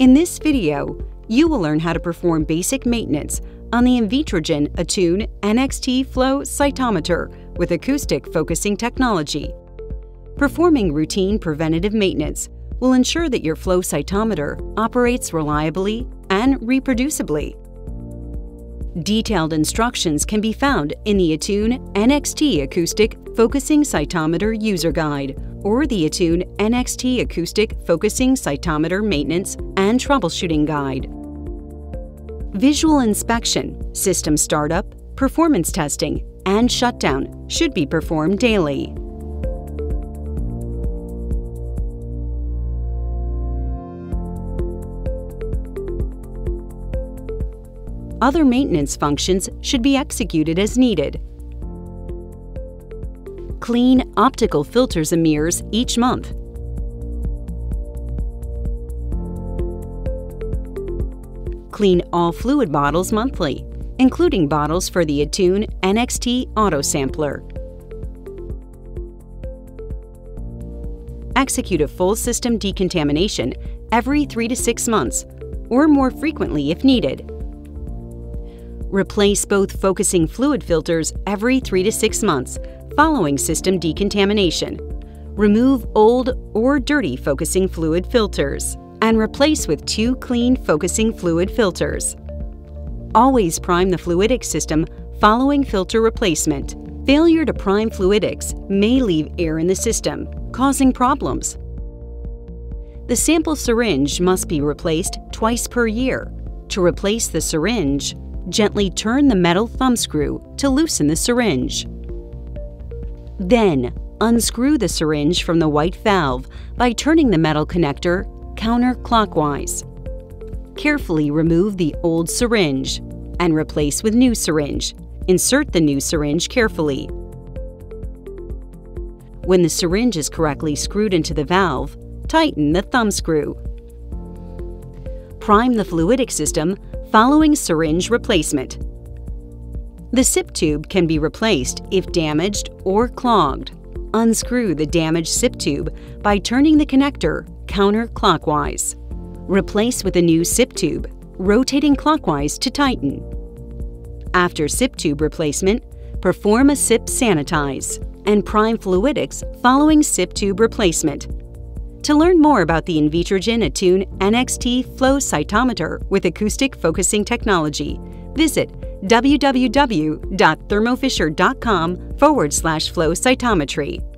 In this video, you will learn how to perform basic maintenance on the Invitrogen Attune NXT Flow Cytometer with acoustic focusing technology. Performing routine preventative maintenance will ensure that your flow cytometer operates reliably and reproducibly. Detailed instructions can be found in the Attune NXT Acoustic Focusing Cytometer User Guide or the Attune NXT Acoustic Focusing Cytometer Maintenance and Troubleshooting Guide. Visual inspection, system startup, performance testing, and shutdown should be performed daily. Other maintenance functions should be executed as needed. Clean optical filters and mirrors each month. Clean all fluid bottles monthly, including bottles for the Attune NXT Auto Sampler. Execute a full system decontamination every 3 to 6 months, or more frequently if needed. Replace both focusing fluid filters every 3 to 6 months following system decontamination. Remove old or dirty focusing fluid filters and replace with two clean focusing fluid filters. Always prime the fluidic system following filter replacement. Failure to prime fluidics may leave air in the system, causing problems. The sample syringe must be replaced twice per year. To replace the syringe, gently turn the metal thumb screw to loosen the syringe. Then, unscrew the syringe from the white valve by turning the metal connector counterclockwise. Carefully remove the old syringe and replace with new syringe. Insert the new syringe carefully. When the syringe is correctly screwed into the valve, tighten the thumb screw. Prime the fluidic system following syringe replacement. The sip tube can be replaced if damaged or clogged. Unscrew the damaged sip tube by turning the connector counterclockwise. Replace with a new sip tube, rotating clockwise to tighten. After sip tube replacement, perform a sip sanitize and prime fluidics following sip tube replacement. To learn more about the Invitrogen Attune NXT Flow Cytometer with acoustic focusing technology, visit www.thermofisher.com forward slash flow cytometry.